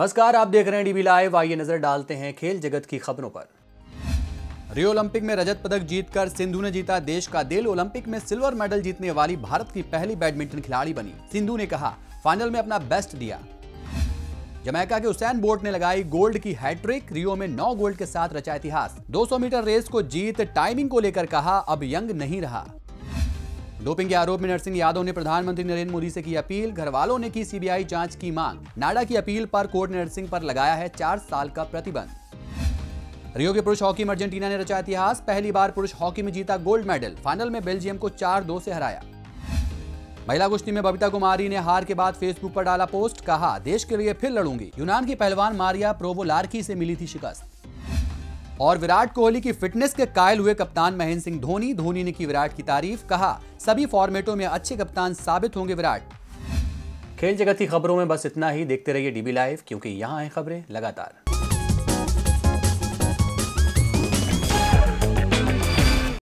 नमस्कार, आप देख रहे हैं डीबी लाइव आइए नज़र डालते हैं खेल जगत की खबरों पर। रियो ओलंपिक में रजत पदक जीतकर सिंधु ने जीता देश का दिल। ओलंपिक में सिल्वर मेडल जीतने वाली भारत की पहली बैडमिंटन खिलाड़ी बनी। सिंधु ने कहा, फाइनल में अपना बेस्ट दिया। जमैका के उसैन बोल्ट ने लगाई गोल्ड की हैट्रिक। रियो में नौ गोल्ड के साथ रचा इतिहास। 200 मीटर रेस को जीत, टाइमिंग को लेकर कहा, अब यंग नहीं रहा। डोपिंग के आरोप में नरसिंह यादव ने प्रधानमंत्री नरेंद्र मोदी से की अपील घर वालों ने की सीबीआई जाँच की मांग। नाडा की अपील पर कोर्ट ने नरसिंह पर लगाया है चार साल का प्रतिबंध। रियो के पुरुष हॉकी में अर्जेंटीना ने रचा इतिहास, पहली बार पुरुष हॉकी में जीता गोल्ड मेडल, फाइनल में बेल्जियम को चार दो से हराया। महिला कुश्ती में बबीता कुमारी ने हार के बाद फेसबुक पर डाला पोस्ट, कहा, देश के लिए फिर लड़ूँगी। यूनान की पहलवान मारिया प्रोवो प्रोवोलार्की से मिली थी शिकस्त। और विराट कोहली की फिटनेस के कायल हुए कप्तान महेंद्र सिंह धोनी धोनी ने की विराट की तारीफ़, कहा, सभी फॉर्मेटों में अच्छे कप्तान साबित होंगे विराट. खेल जगत की खबरों में बस इतना ही, देखते रहिए डीबी लाइव क्योंकि यहाँ है खबरें लगातार।